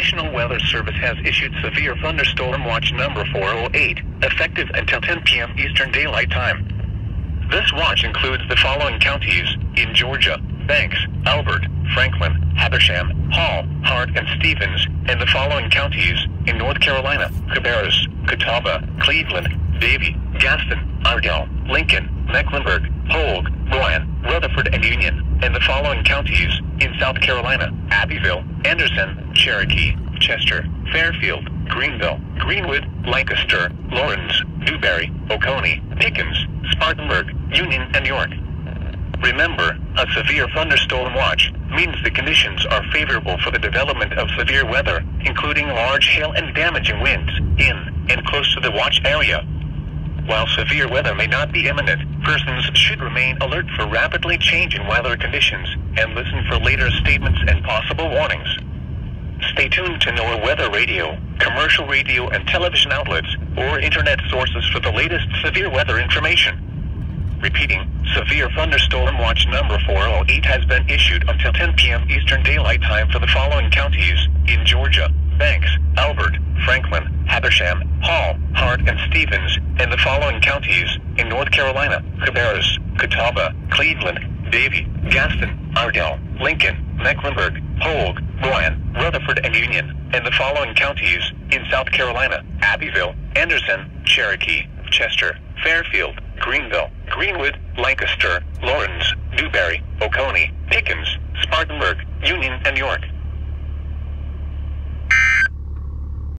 National Weather Service has issued severe thunderstorm watch number 408, effective until 10 p.m. Eastern Daylight Time. This watch includes the following counties in Georgia, Banks, Elbert, Franklin, Habersham, Hall, Hart, and Stephens, and the following counties in North Carolina, Cabarrus, Catawba, Cleveland, Davie, Gaston, Iredell, Lincoln, Mecklenburg, Polk, Bryan, Rutherford, and Union, and the following counties South Carolina, Abbeville, Anderson, Cherokee, Chester, Fairfield, Greenville, Greenwood, Lancaster, Laurens, Newberry, Oconee, Pickens, Spartanburg, Union, and York. Remember, a severe thunderstorm watch means the conditions are favorable for the development of severe weather, including large hail and damaging winds, in and close to the watch area. While severe weather may not be imminent, persons should remain alert for rapidly changing weather conditions and listen for later statements and possible warnings. Stay tuned to NOAA Weather Radio, commercial radio and television outlets, or internet sources for the latest severe weather information. Repeating, severe thunderstorm watch number 408 has been issued until 10 p.m. Eastern Daylight Time for the following counties in Georgia, Banks, Elbert, Franklin, Habersham, Hall, Hart, and Stephens, and the following counties in North Carolina, Cabarrus, Catawba, Cleveland, Davie, Gaston, Iredell, Lincoln, Mecklenburg, Polk, Bryan, Rutherford, and Union, and the following counties in South Carolina, Abbeville, Anderson, Cherokee, Chester, Fairfield, Greenville, Greenwood, Lancaster, Laurens, Newberry, Oconee, Pickens, Spartanburg, Union, and York.